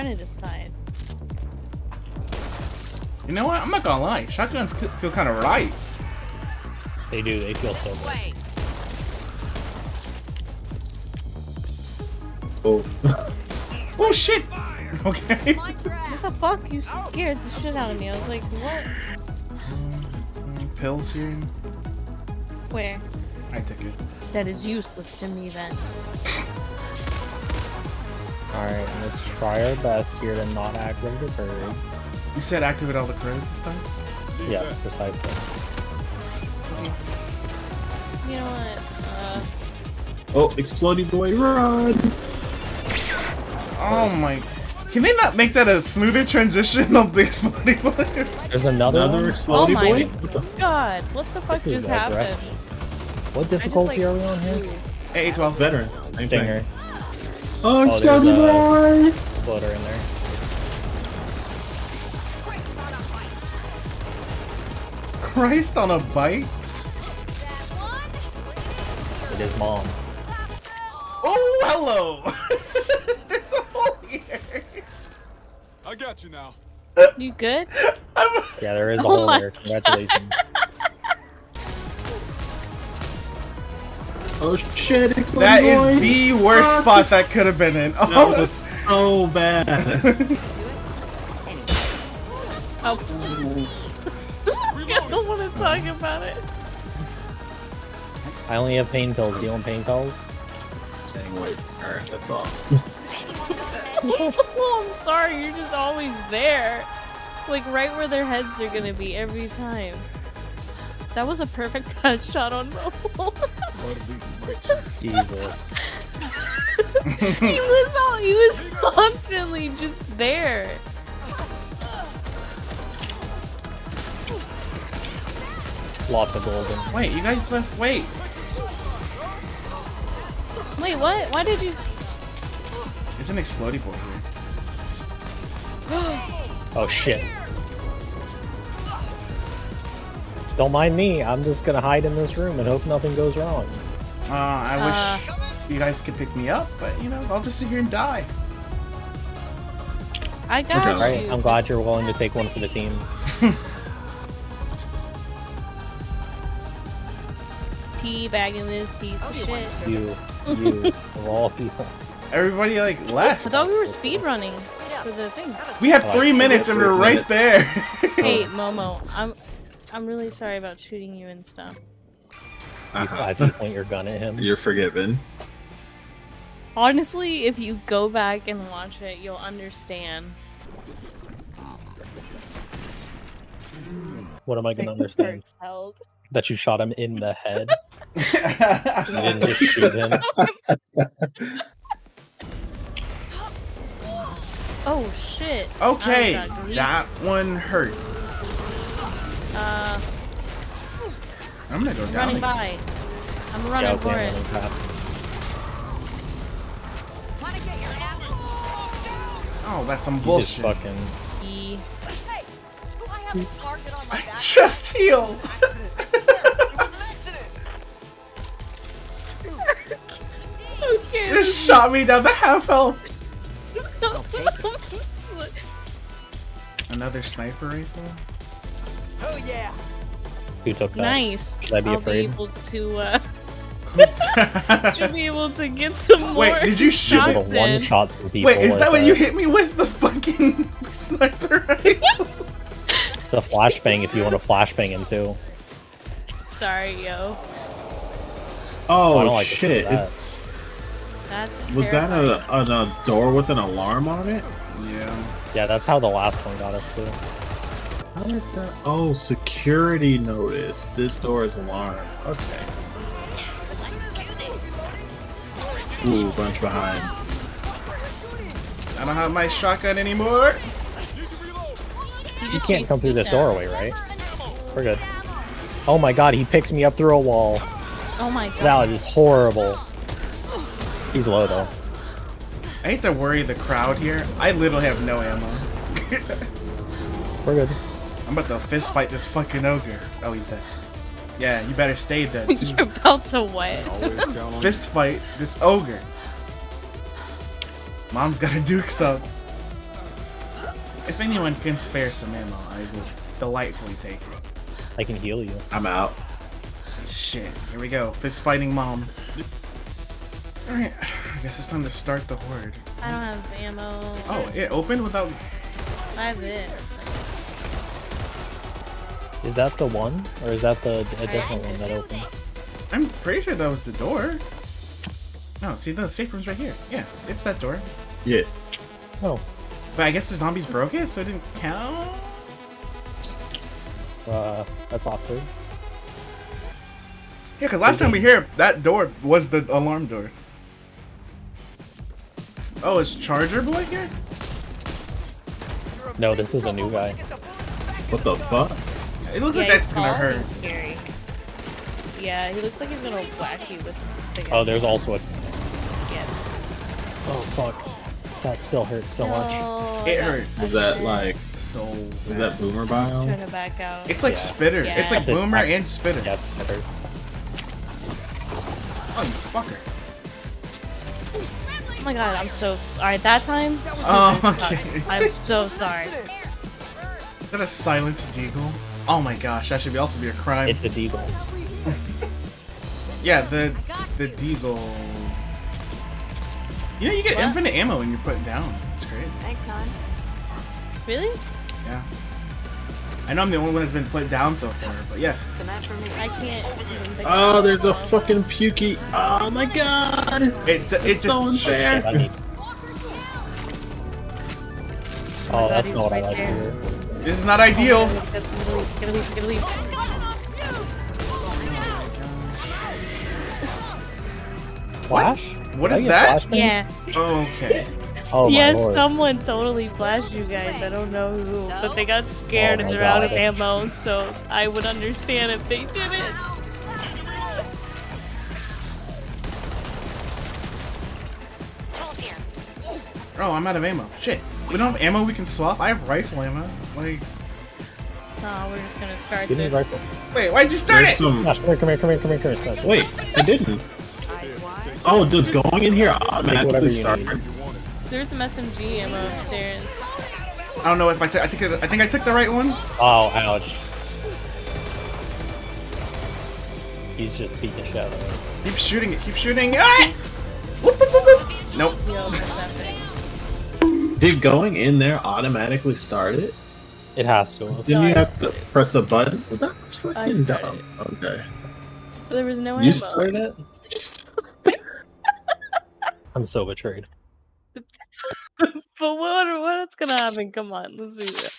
trying to decide. You know what? I'm not gonna lie. Shotguns feel kind of right. They do. They feel so good. Oh. Oh shit! Okay. What the fuck? You scared the shit out of me. I was like, what? Pills here. Where? I took it. That is useless to me then. Alright, let's try our best here to not aggro the birds. You said activate all the crows this time. Yes, precisely. You know what? Uh, Oh, exploding boy, run! Oh my. Can they not make that a smoother transition of the exploding boy? There's another, Another one? exploding Oh my boy? What the? God, what the fuck This is just happened? aggressive. What I just, difficulty like, are we on here? flew. Hey, 12 Veteran. Same Stinger. Thing. Oh, oh there's exploding a- boy! Uh, Exploder in there. Christ on a bike? It is mom. Oh, hello! There's a hole here. I got you now. You good? I'm... Yeah, there is a Oh hole my- there. Congratulations. Oh shit, exploding That boy! is the worst Ah. spot that could have been in. Oh, That was so bad. Oh. I don't want to talk about it. I only have pain pills. Do you want pain pills? Saying wait. Alright, that's all. oh, I'm sorry, you're just always there. Like right where their heads are gonna be every time. That was a perfect headshot on Robo. Jesus. he was all he was constantly just there. Lots of golden. wait, you guys left. Wait. Wait, what? Why did you There's an exploding boy here. Oh shit. Don't mind me. I'm just gonna hide in this room and hope nothing goes wrong. Uh, I wish Uh. you guys could pick me up, but you know, I'll just sit here and die. I got Okay. you. Alright, I'm glad you're willing to take one for the team. Teabagging this piece of shit. You, you, of all people. Everybody like left. I thought we were speed running for the thing. We had three I- minutes and we were right minutes. there. Hey, Momo, I'm I'm really sorry about shooting you and stuff. Uh-huh. As you point your gun at him. You're forgiven. Honestly, if you go back and watch it, you'll understand. What am I gonna understand? Held. That you shot him in the head? You didn't just shoot him? Oh shit. okay, I got grief. that one hurt. Uh, I'm gonna go down. running again. by. I'm running was for it. running past. Wanna get your ass? Oh, that's some You just bullshit. fucking. E. Hey, do I have a target on my I back? just healed. Okay. just shot me down the half health. Another sniper rifle. Who took that? nice. Should I be I'll afraid? be able to. Uh, should be able to get some more. Wait, did you shoot Be shots able to one shot some people. Wait, is with that what a- you hit me with? The fucking sniper rifle? It's a flashbang if you want to flashbang him too. Sorry, yo. Oh, I don't like the sound of shit. that. That's Was that a, a, a door with an alarm on it? yeah. Yeah, that's how the last one got us too. How did that? Oh, security notice. This door is alarmed. Okay. Ooh, bunch behind. I don't have my shotgun anymore. You can't come through this doorway, right? We're good. Oh my god, he picked me up through a wall. Oh my god. That is horrible. He's low though. I hate to worry the crowd here. I literally have no ammo. We're good. I'm about to fist fight this fucking ogre. Oh, he's dead. Yeah, you better stay dead too. You're about to what? Always count on fist fight this ogre. Mom's got a duke sub. If anyone can spare some ammo, I will delightfully take it. I can heal you. I'm out. Shit, here we go. Fist fighting mom. Alright, I guess it's time to start the horde. I don't have ammo. Oh, it opened without. I have it. Is that the one, or is that the a different one that opened? I'm pretty sure that was the door. No, see, the safe room's right here. Yeah, it's that door. Yeah. Oh, But I guess the zombies broke it, so it didn't count? uh, that's awkward. Yeah, because last time we here, that door was the alarm door. Oh, is Charger Boy here? No, this is a new guy. What the fuck? It looks Yeah, like he's that's gonna hurt. Scary. Yeah, he looks like he's gonna whack you with. the Oh, there's also a. Yes. Oh fuck, that still hurts so much. It hurts. Is that like So is that boomer Just biome? trying to back out. It's like Yeah. Spitter. It's like The- Boomer and Spitter. Yeah, it's better. Oh, you fucker. Oh my god, I'm so. Alright, that time. Oh, I'm okay. I'm so sorry. Is that a silent deagle? Oh my gosh, that should be also be a crime. It's the deagle. yeah, the the deagle. You know, you get What? infinite ammo when you're put down. It's crazy. Thanks, hon. Really? Yeah. I know I'm the only one that's been put down so far, but yeah. So match for me. I can't Oh, there's a fucking pukey. Oh my god. It it just so unfair. Shit, I need- Oh, that's not what I like to there. hear. This is not ideal. Flash? What Did I is get that? flashbang? Yeah. Okay. Oh yes, lord. someone totally flashed you guys. I don't know who, but they got scared Oh and my they're out of ammo, so I would understand if they did it. Oh, I'm out of ammo. Shit. We don't have ammo we can swap? I have rifle ammo. Like, No, we're just gonna start Give me this. rifle. wait, why'd you start There's it? some. Smash, come here, come here, come here, come here, come here, Smash. Wait, I didn't. Oh, does going in here whatever automatically you start? There's some SMG ammo upstairs. I don't know if I took. I think I think I took the right ones. Oh, ouch. He's just beating the shit out of me. Keep shooting it. Keep shooting. Ah! Whoop, whoop, whoop, whoop. Nope. Yo, what's happening? Did going in there automatically start it? It has to. have. Didn't No, you I have to press a button? That's fucking started dumb. Okay. But there was no You ammo. started it? I'm so betrayed. But what? What's gonna happen? Come on, let's be real.